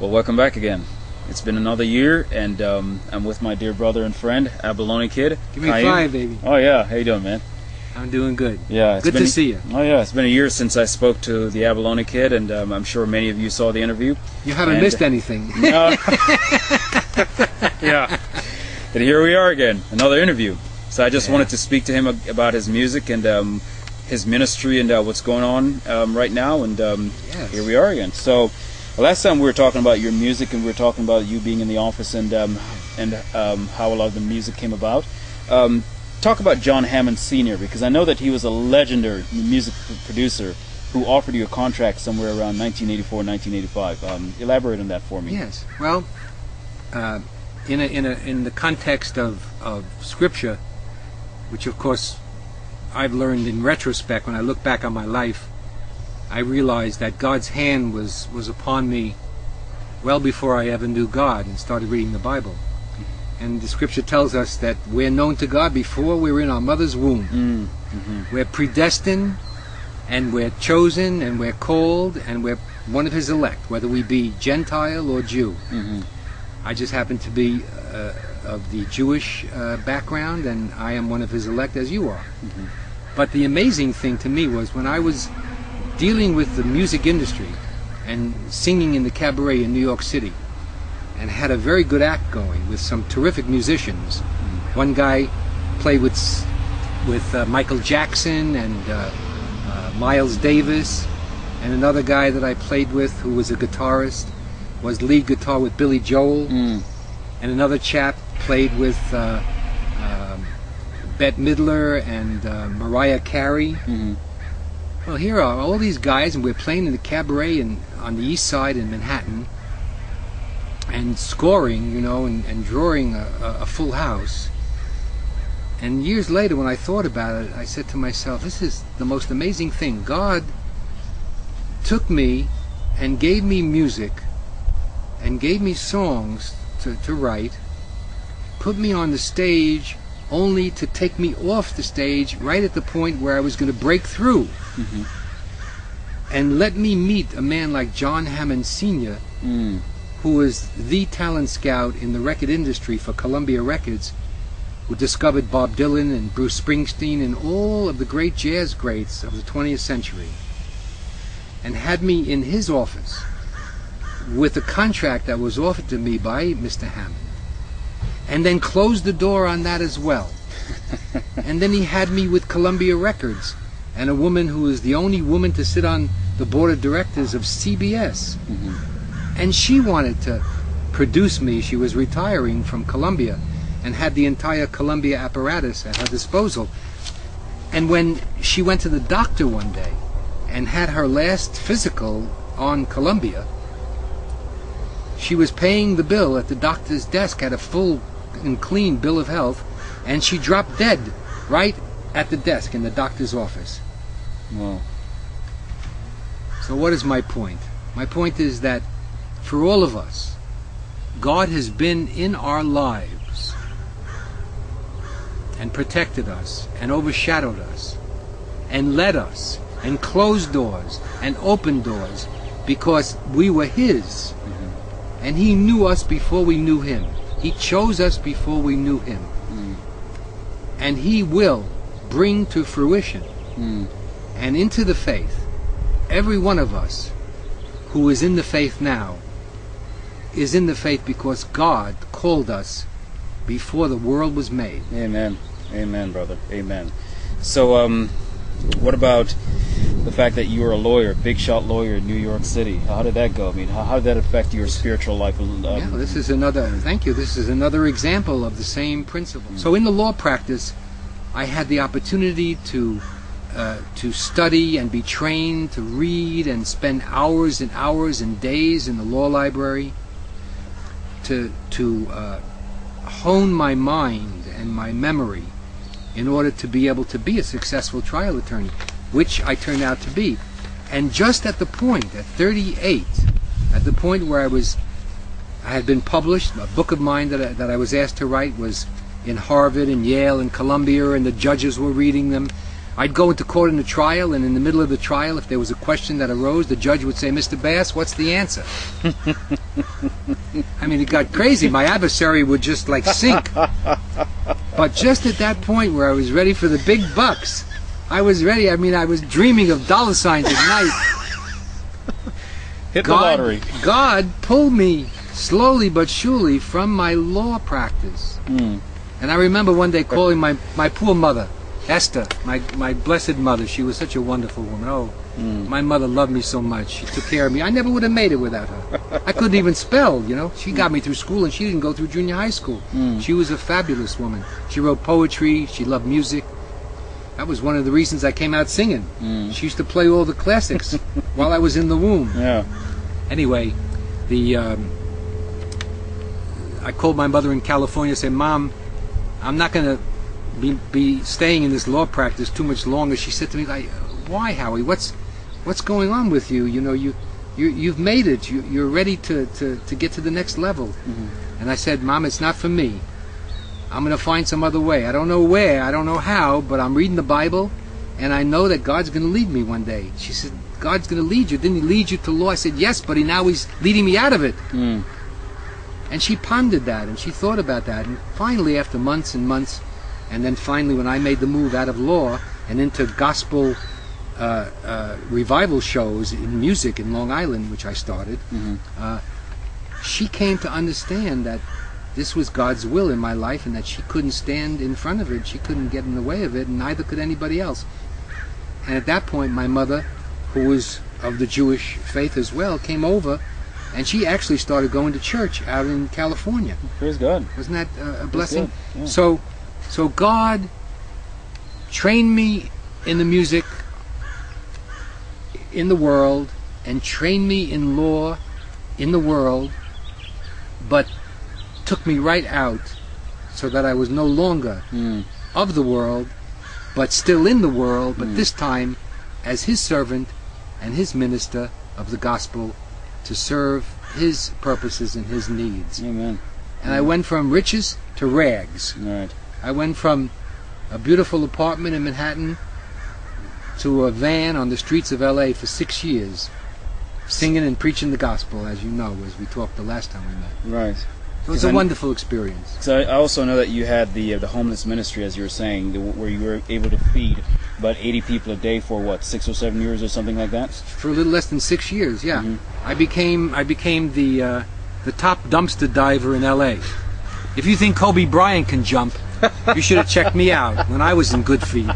Well, welcome back again. It's been another year, and um, I'm with my dear brother and friend, Abalone Kid. Give me Chaim. five, baby. Oh yeah, how you doing, man? I'm doing good. Yeah, it's Good been, to see you. Oh yeah, it's been a year since I spoke to the Abalone Kid, and um, I'm sure many of you saw the interview. You haven't And- missed anything. No. yeah. And here we are again, another interview. So I just Yeah. wanted to speak to him about his music and um, his ministry and uh, what's going on um, right now. And um, Yes. here we are again. So last time we were talking about your music and we were talking about you being in the office and um, and um, how a lot of the music came about. Um, talk about John Hammond Sr. because I know that he was a legendary music producer who offered you a contract somewhere around 1984, 1985. Um, elaborate on that for me. Yes. Well, uh, in a, in a, in the context of of scripture, which of course I've learned in retrospect when I look back on my life, I realized that God's hand was was upon me well before I ever knew God and started reading the Bible. And the scripture tells us that we're known to God before we were in our mother's womb. Mm, mhm. We're predestined and we're chosen and we're called and we're one of his elect, whether we be Gentile or Jew. Mhm. I just happen to be uh, of the Jewish uh, background and I am one of his elect as you are. Mhm. But the amazing thing to me was when I was dealing with the music industry and singing in the cabaret in New York City and had a very good act going with some terrific musicians. One guy played with with uh, Michael Jackson and uh, uh, Miles Davis, and another guy that I played with who was a guitarist was lead guitar with Billy Joel, Mm. and another chap played with uh, um, Bette Midler and uh, Mariah Carey. Mhm. Well, here are all these guys, and we're playing in the cabaret in, on the east side in Manhattan, and scoring, you know, and, and drawing a, a, full house. And years later, when I thought about it, I said to myself, this is the most amazing thing. God took me and gave me music and gave me songs to, to write, put me on the stage only to take me off the stage right at the point where I was going to break through Mhm. and let me meet a man like John Hammond Sr., Mm. who was the talent scout in the record industry for Columbia Records, who discovered Bob Dylan and Bruce Springsteen and all of the great jazz greats of the 20th century, and had me in his office with a contract that was offered to me by Mr. Hammond, and then closed the door on that as well. and then he had me with Columbia Records and a woman who was the only woman to sit on the board of directors of CBS. Mhm. And she wanted to produce me. She was retiring from Columbia and had the entire Columbia apparatus at her disposal. And when she went to the doctor one day and had her last physical on Columbia, she was paying the bill at the doctor's desk, had a full and clean bill of health, and she dropped dead right at the desk in the doctor's office. Well, So, what is my point? My point is that for all of us, God has been in our lives and protected us and overshadowed us and led us and closed doors and opened doors because we were His. Mm-hmm. And He knew us before we knew Him. He chose us before we knew Him. Mm. And He will bring to fruition mm. and into the faith, every one of us who is in the faith now is in the faith because God called us before the world was made. Amen. Amen, brother. Amen. So, um, what about the fact that you were a lawyer, big shot lawyer in New York City? How did that go? I mean, how, how did that affect your spiritual life? Um, yeah, this is another, thank you, this is another example of the same principle. So in the law practice, I had the opportunity to uh, to study and be trained to read and spend hours and hours and days in the law library to to uh, hone my mind and my memory in order to be able to be a successful trial attorney, which I turned out to be. And just at the point, at 38, at the point where I was, I had been published, a book of mine that I, that I was asked to write was in Harvard and Yale and Columbia, and the judges were reading them. I'd go into court in a trial, and in the middle of the trial, if there was a question that arose, the judge would say, Mr. Bass, what's the answer? I mean, it got crazy. My adversary would just like sink. But just at that point where I was ready for the big bucks, I was ready. I mean, I was dreaming of dollar signs at night. Hit the God, lottery. God pulled me slowly but surely from my law practice. Mm. And I remember one day calling my, my poor mother, Esther, my, my blessed mother. She was such a wonderful woman. Oh, Mm. my mother loved me so much. She took care of me. I never would have made it without her. I couldn't even spell, you know. She got me through school and she didn't go through junior high school. Mm. She was a fabulous woman. She wrote poetry. She loved music. That was one of the reasons I came out singing. Mm. She used to play all the classics while I was in the womb. Yeah. Anyway, the um, I called my mother in California. Said, "Mom, I'm not going to be be staying in this law practice too much longer." She said to me, "Like, why, Howie? What's what's going on with you? You know, you you you've made it. You, you're ready to, to to get to the next level." And I said, "Mom, it's not for me. I'm going to find some other way. I don't know where. I don't know how, but I'm reading the Bible." And I know that God's going to lead me one day. She said, God's going to lead you. Didn't he lead you to law? I said, yes, but he now he's leading me out of it. Mm. And she pondered that and she thought about that. And finally, after months and months, and then finally, when I made the move out of law and into gospel uh, uh, revival shows in music in Long Island, which I started, Mhm. uh, she came to understand that this was God's will in my life and that she couldn't stand in front of it. She couldn't get in the way of it, and neither could anybody else. And at that point, my mother, who was of the Jewish faith as well, came over, and she actually started going to church out in California. Praise God. Wasn't that a blessing? yeah. So, so God trained me in the music, in the world, and trained me in law, in the world, but took me right out, so that I was no longer Mm. of the world, but still in the world, but Mm. this time as his servant and his minister of the gospel to serve his purposes and his needs. Amen. And I went from riches to rags. Right. I went from a beautiful apartment in Manhattan to a van on the streets of LA for six years, singing and preaching the gospel, as you know, as we talked the last time we met. Right. It was a I- wonderful experience. So I also know that you had the uh, the homeless ministry, as you were saying, the, where you were able to feed about 80 people a day for what six or seven years or something like that. For a little less than six years, yeah. Mhm. I became I became the uh, the top dumpster diver in LA. If you think Kobe Bryant can jump, you should have checked me out when I was in good feet.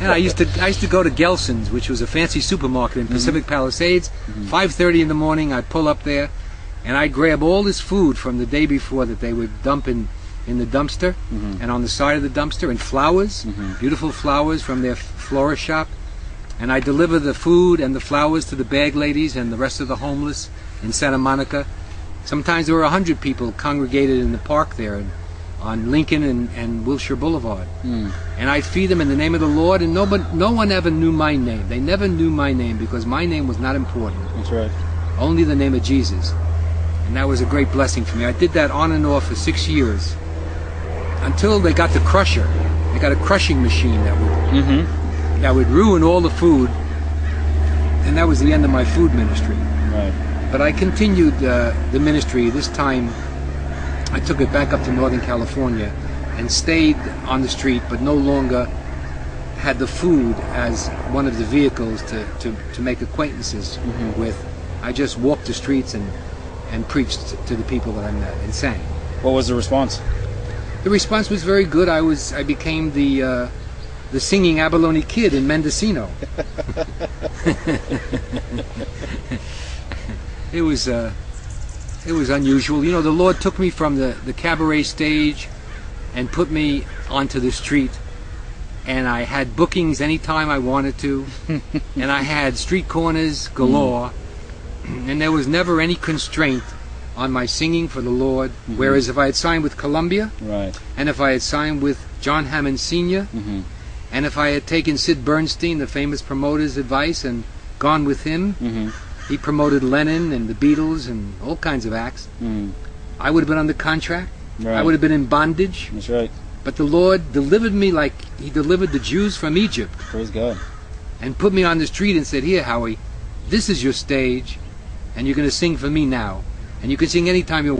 and I used to I used to go to Gelson's, which was a fancy supermarket in Pacific Palisades. 5:30 in the morning, I'd pull up there, and I'd grab all this food from the day before that they would dump in in the dumpster, Mhm. and on the side of the dumpster, and flowers, Mhm. beautiful flowers from their florist shop. And I deliver the food and the flowers to the bag ladies and the rest of the homeless in Santa Monica. Sometimes there were a hundred people congregated in the park there on Lincoln and, and Wilshire Boulevard. Mm. And I'd feed them in the name of the Lord, and nobody, no one ever knew my name. They never knew my name because my name was not important. That's right. Only the name of Jesus. And that was a great blessing for me. I did that on and off for six years until they got the crusher. They got a crushing machine that would Mm-hmm. that would ruin all the food, and that was the end of my food ministry. Right. But I continued uh, the ministry. This time, I took it back up to Northern California and stayed on the street, but no longer had the food as one of the vehicles to, to, to make acquaintances Mhm. with. I just walked the streets and, and preached to the people that I met and sang. What was the response? The response was very good. I was I became the uh, the singing abalone kid in Mendocino. it was uh, it was unusual. You know, the Lord took me from the, the cabaret stage and put me onto the street, and I had bookings anytime I wanted to, and I had street corners galore, and there was never any constraint on my singing for the Lord. Whereas if I had signed with Columbia, Right. and if I had signed with John Hammond Sr., Mm-hmm. and if I had taken Sid Bernstein, the famous promoter's advice, and gone with him, Mm-hmm. he promoted Lennon and the Beatles and all kinds of acts, Mm. I would have been under contract. Right. I would have been in bondage. That's right. But the Lord delivered me like He delivered the Jews from Egypt Praise God. and put me on the street and said, Here, Howie, this is your stage, and you're going to sing for me now. And you can sing anytime you